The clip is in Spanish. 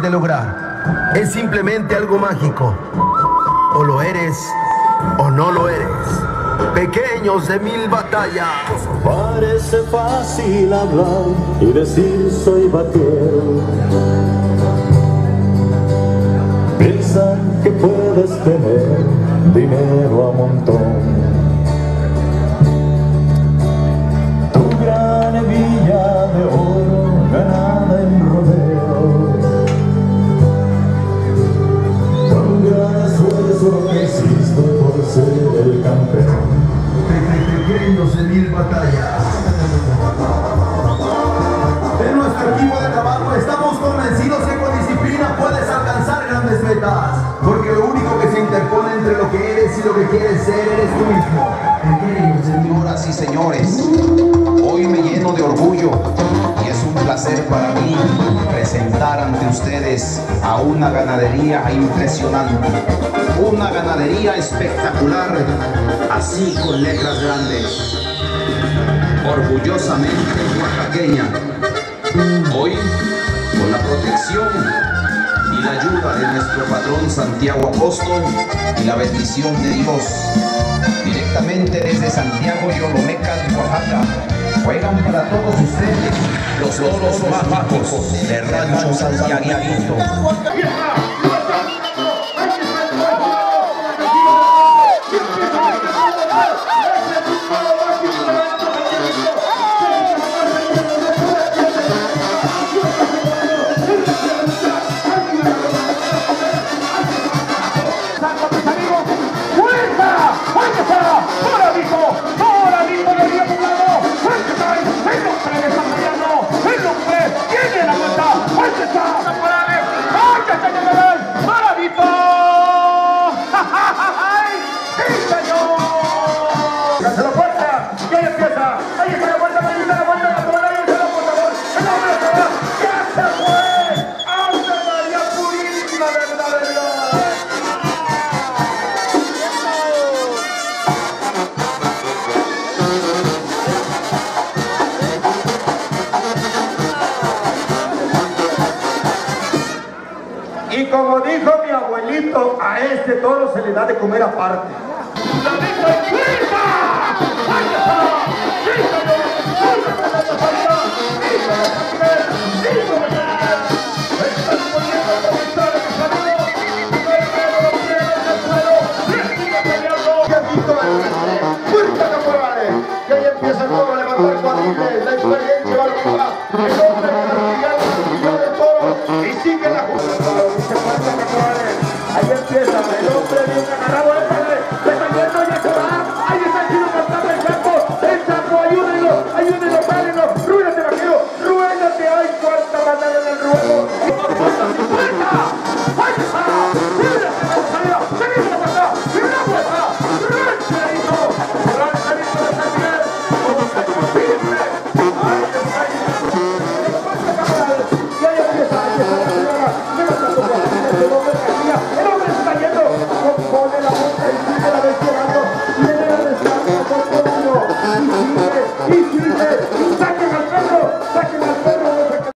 de lograr. Es simplemente algo mágico. O lo eres o no lo eres. Pequeños de mil batallas. Parece fácil hablar y decir soy vaquero. Piensa que puedes tener dinero a montón. Campeón. Pequeños de mil batallas. En nuestro equipo de trabajo estamos convencidos que con disciplina puedes alcanzar grandes metas. Porque lo único que se interpone entre lo que eres y lo que quieres ser eres tú mismo. Señoras y señores, hoy me ustedes a una ganadería impresionante, una ganadería espectacular, así con letras grandes, orgullosamente oaxaqueña. Hoy, con la protección y la ayuda de nuestro patrón Santiago Apóstol y la bendición de Dios, directamente desde Santiago Yolomeca, Oaxaca, juegan para todos ustedes los toros más bajos de Rancho Santiaguito. Ahí está la vuelta! ¡Ahí está la vuelta! ¡La corona! ¡Ahí está, por favor! ¡El hombre se va! ¡Ya se fue! ¡Ave María Purísima, verdad! Y como dijo mi abuelito, a este toro se le da de comer aparte. ¡La vista es